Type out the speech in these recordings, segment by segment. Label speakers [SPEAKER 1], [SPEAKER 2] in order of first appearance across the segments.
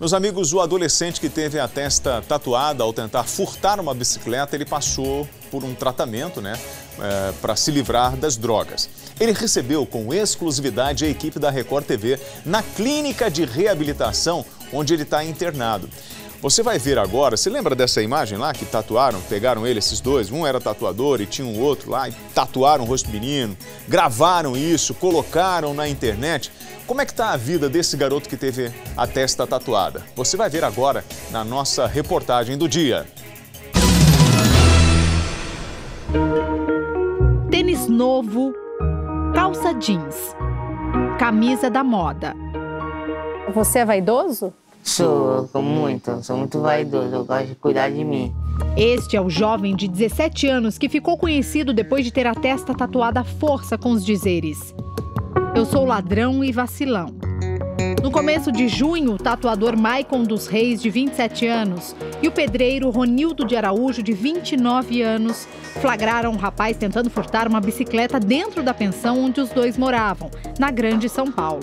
[SPEAKER 1] Meus amigos, o adolescente que teve a testa tatuada ao tentar furtar uma bicicleta, ele passou por um tratamento, né, é, para se livrar das drogas. Ele recebeu com exclusividade a equipe da Record TV na clínica de reabilitação onde ele está internado. Você vai ver agora, você lembra dessa imagem lá que tatuaram, pegaram ele, esses dois? Um era tatuador e tinha um outro lá e tatuaram o rosto menino, gravaram isso, colocaram na internet. Como é que está a vida desse garoto que teve a testa tatuada? Você vai ver agora na nossa reportagem do dia.
[SPEAKER 2] Tênis novo, calça jeans, camisa da moda.
[SPEAKER 3] Você é vaidoso?
[SPEAKER 4] Sou, sou muito, sou muito vaidoso, eu gosto de cuidar de mim.
[SPEAKER 2] Este é o jovem de 17 anos que ficou conhecido depois de ter a testa tatuada à força com os dizeres: Eu sou ladrão e vacilão. No começo de junho, o tatuador Maicon dos Reis, de 27 anos, e o pedreiro Ronildo de Araújo, de 29 anos, flagraram um rapaz tentando furtar uma bicicleta dentro da pensão onde os dois moravam, na Grande São Paulo.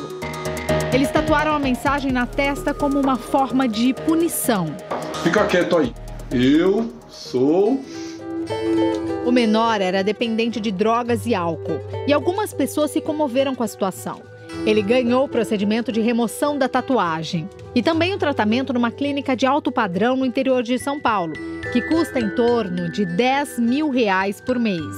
[SPEAKER 2] Eles tatuaram a mensagem na testa como uma forma de punição.
[SPEAKER 5] Fica quieto aí. Eu sou.
[SPEAKER 2] O menor era dependente de drogas e álcool, e algumas pessoas se comoveram com a situação. Ele ganhou o procedimento de remoção da tatuagem e também o tratamento numa clínica de alto padrão no interior de São Paulo, que custa em torno de 10 mil reais por mês.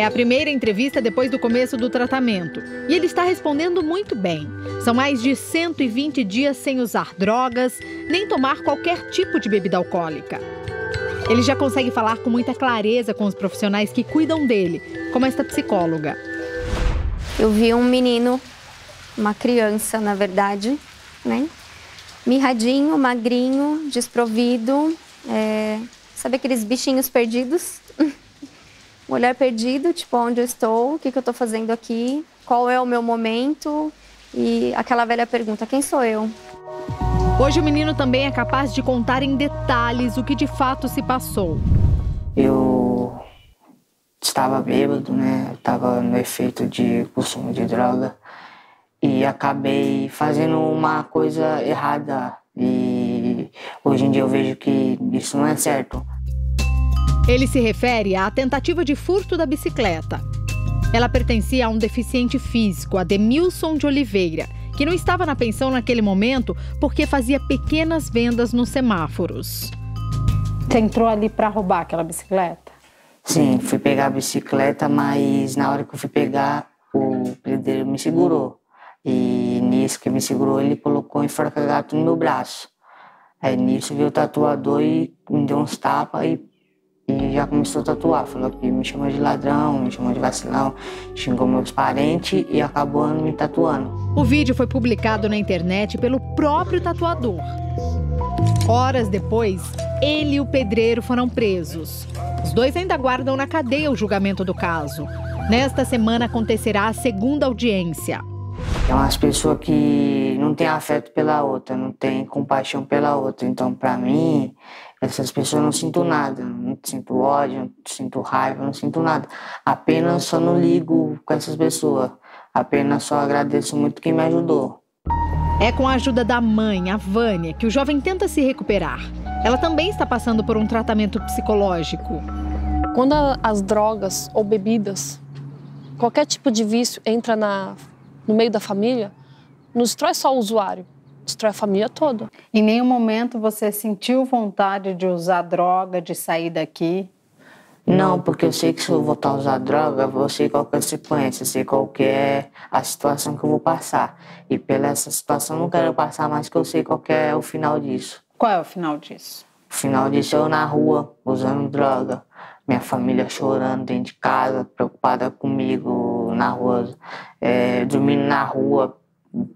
[SPEAKER 2] É a primeira entrevista depois do começo do tratamento. E ele está respondendo muito bem. São mais de 120 dias sem usar drogas, nem tomar qualquer tipo de bebida alcoólica. Ele já consegue falar com muita clareza com os profissionais que cuidam dele, como esta psicóloga.
[SPEAKER 6] Eu vi um menino, uma criança, na verdade, né? Mirradinho, magrinho, desprovido. É... Sabe aqueles bichinhos perdidos? um olhar perdido, tipo, onde eu estou, o que, que eu estou fazendo aqui, qual é o meu momento e aquela velha pergunta: quem sou eu?
[SPEAKER 2] Hoje o menino também é capaz de contar em detalhes o que de fato se passou.
[SPEAKER 4] Eu estava bêbado, né? Estava no efeito de consumo de droga e acabei fazendo uma coisa errada. E hoje em dia eu vejo que isso não é certo.
[SPEAKER 2] Ele se refere à tentativa de furto da bicicleta. Ela pertencia a um deficiente físico, Ademilson de Oliveira, que não estava na pensão naquele momento porque fazia pequenas vendas nos semáforos.
[SPEAKER 3] Você entrou ali para roubar aquela bicicleta?
[SPEAKER 4] Sim, fui pegar a bicicleta, mas na hora que eu fui pegar, o pedreiro me segurou. E nisso que me segurou, ele colocou em forca-gato no meu braço. Aí nisso veio o tatuador e me deu uns tapas e e já começou a tatuar, falou que me chamou de ladrão, me chamou de vacilão, xingou meus parentes e acabou me tatuando.
[SPEAKER 2] O vídeo foi publicado na internet pelo próprio tatuador. Horas depois, ele e o pedreiro foram presos. Os dois ainda guardam na cadeia o julgamento do caso. Nesta semana acontecerá a segunda audiência.
[SPEAKER 4] É umas pessoas que não têm afeto pela outra, não têm compaixão pela outra. Então, para mim, essas pessoas não sinto nada, não sinto ódio, não sinto raiva, não sinto nada. Apenas só não ligo com essas pessoas. Apenas só agradeço muito quem me ajudou.
[SPEAKER 2] É com a ajuda da mãe, a Vânia, que o jovem tenta se recuperar. Ela também está passando por um tratamento psicológico.
[SPEAKER 7] Quando as drogas ou bebidas, qualquer tipo de vício entra na, no meio da família, não destrói só o usuário, destrói a família toda.
[SPEAKER 3] Em nenhum momento você sentiu vontade de usar droga, de sair daqui?
[SPEAKER 4] Não, porque eu sei que se eu voltar a usar droga, eu sei qual é a consequência, sei qual é a situação que eu vou passar. E pela essa situação eu não quero passar mais, que eu sei qual é o final disso.
[SPEAKER 3] Qual é o final disso?
[SPEAKER 4] O final disso é eu na rua, usando droga. Minha família chorando dentro de casa, preocupada comigo na rua, é, dormindo na rua,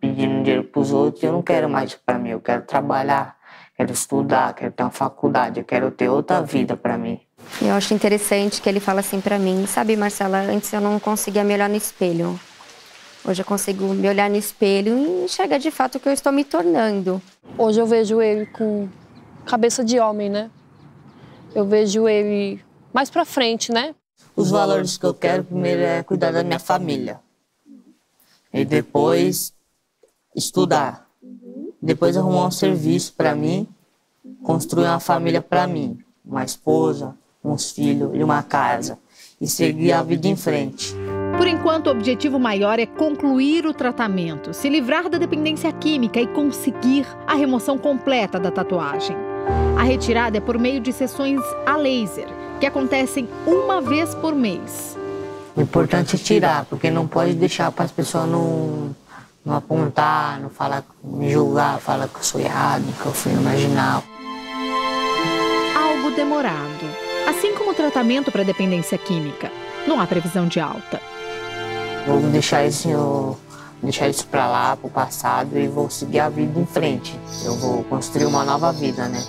[SPEAKER 4] pedindo dinheiro para os outros, eu não quero mais isso para mim. Eu quero trabalhar, quero estudar, quero ter uma faculdade, eu quero ter outra vida para mim.
[SPEAKER 6] Eu acho interessante que ele fala assim para mim, sabe, Marcela, antes eu não conseguia me olhar no espelho. Hoje eu consigo me olhar no espelho e enxergar de fato o que eu estou me tornando.
[SPEAKER 7] Hoje eu vejo ele com cabeça de homem, né? Eu vejo ele mais para frente, né?
[SPEAKER 4] Os valores que eu quero primeiro é cuidar da minha família. E depois estudar. depois arrumar um serviço para mim, construir uma família para mim, uma esposa, uns filhos e uma casa e seguir a vida em frente.
[SPEAKER 2] Por enquanto, o objetivo maior é concluir o tratamento, se livrar da dependência química e conseguir a remoção completa da tatuagem. A retirada é por meio de sessões a laser, que acontecem uma vez por mês.
[SPEAKER 4] O importante é tirar, porque não pode deixar para as pessoas não, não apontar, não falar, me julgar, falar que eu sou errado, que eu fui marginal.
[SPEAKER 2] Algo demorado, assim como o tratamento para dependência química. Não há previsão de alta.
[SPEAKER 4] Vou deixar isso, deixar isso para lá, para o passado e vou seguir a vida em frente. Eu vou construir uma nova vida, né?